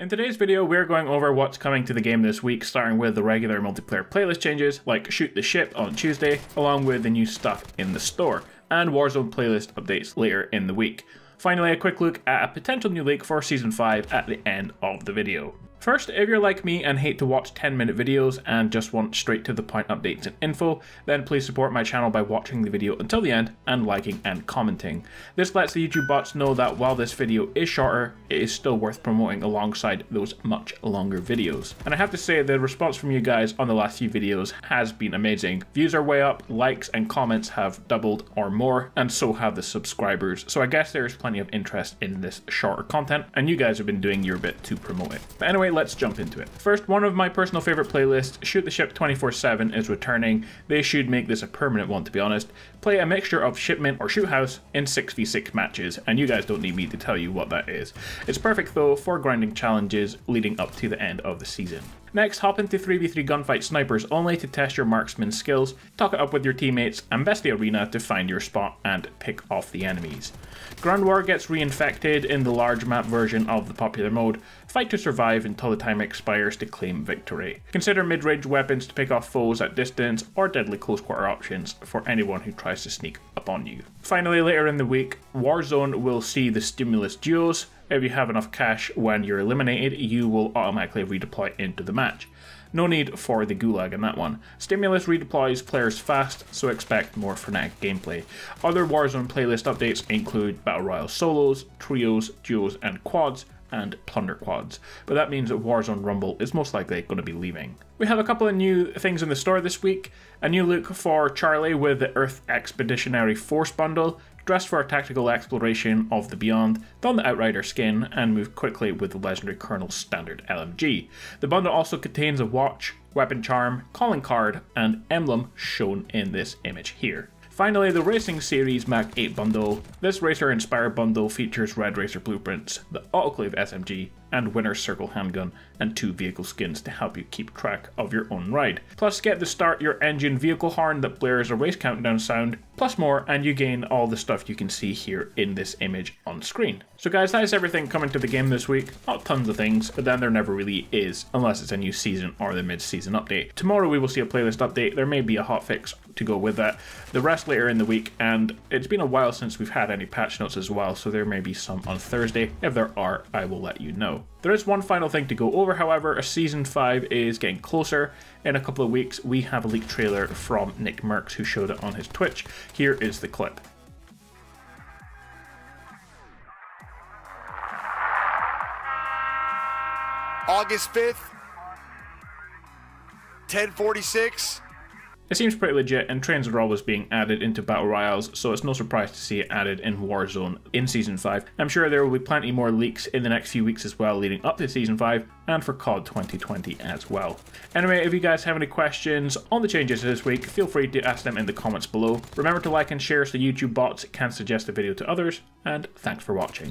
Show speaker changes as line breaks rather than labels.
In today's video, we're going over what's coming to the game this week, starting with the regular multiplayer playlist changes, like Shoot the Ship on Tuesday, along with the new stuff in the store, and Warzone playlist updates later in the week. Finally, a quick look at a potential new leak for Season 5 at the end of the video. First, if you're like me and hate to watch 10 minute videos and just want straight to the point updates and info, then please support my channel by watching the video until the end and liking and commenting. This lets the YouTube bots know that while this video is shorter, it is still worth promoting alongside those much longer videos. And I have to say the response from you guys on the last few videos has been amazing. Views are way up, likes and comments have doubled or more, and so have the subscribers. So I guess there's plenty of interest in this shorter content, and you guys have been doing your bit to promote it. But anyway, let's jump into it. First, one of my personal favorite playlists, Shoot the Ship 24-7 is returning. They should make this a permanent one to be honest. Play a mixture of shipment or shoot house in 6v6 matches, and you guys don't need me to tell you what that is. It's perfect though for grinding challenges leading up to the end of the season. Next, hop into 3v3 gunfight snipers only to test your marksman skills, talk it up with your teammates, and best the arena to find your spot and pick off the enemies. Ground War gets reinfected in the large map version of the popular mode. Fight to survive until the time expires to claim victory. Consider mid-range weapons to pick off foes at distance or deadly close quarter options for anyone who tries to sneak up on you. Finally, later in the week, Warzone will see the stimulus duos, if you have enough cash when you're eliminated, you will automatically redeploy into the match. No need for the gulag in that one. Stimulus redeploys players fast, so expect more frenetic gameplay. Other Warzone playlist updates include Battle Royale solos, trios, duos, and quads, and plunder quads, but that means that Warzone Rumble is most likely going to be leaving. We have a couple of new things in the store this week. A new look for Charlie with the Earth Expeditionary Force bundle, dressed for a tactical exploration of the Beyond, don the Outrider skin, and move quickly with the legendary Colonel Standard LMG. The bundle also contains a watch, weapon charm, calling card, and emblem shown in this image here. Finally, the Racing Series Mach 8 bundle. This racer inspired bundle features Red Racer blueprints, the Autoclave SMG, and Winner's Circle handgun, and two vehicle skins to help you keep track of your own ride. Plus, get the Start Your Engine vehicle horn that blares a race countdown sound, plus more, and you gain all the stuff you can see here in this image on screen. So guys, that is everything coming to the game this week. Not tons of things, but then there never really is, unless it's a new season or the mid-season update. Tomorrow we will see a playlist update, there may be a hotfix to go with that. The rest later in the week, and it's been a while since we've had any patch notes as well, so there may be some on Thursday. If there are, I will let you know. There is one final thing to go over, however, a Season 5 is getting closer. In a couple of weeks, we have a leaked trailer from Nick Mercs who showed it on his Twitch. Here is the clip.
August 5th, 1046.
It seems pretty legit, and trains are always being added into Battle Royales, so it's no surprise to see it added in Warzone in Season 5. I'm sure there will be plenty more leaks in the next few weeks as well, leading up to Season 5, and for COD 2020 as well. Anyway, if you guys have any questions on the changes this week, feel free to ask them in the comments below. Remember to like and share so YouTube bots can suggest the video to others, and thanks for watching.